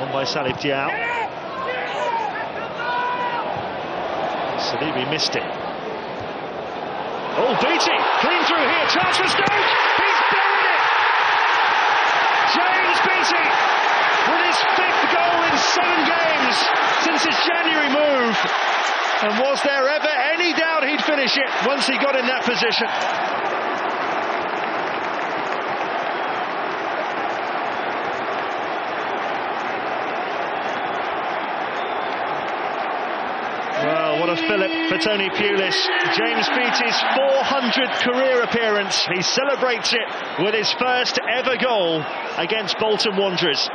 By Salif Diao. Salibi missed it. Oh, Beattie, clean through here, chance for Stoke! He's buried it! James Beattie, with his fifth goal in seven games since his January move. And was there ever any doubt he'd finish it once he got in that position? What a fillip for Tony Pulis. James Beattie's 400th career appearance. He celebrates it with his first ever goal against Bolton Wanderers.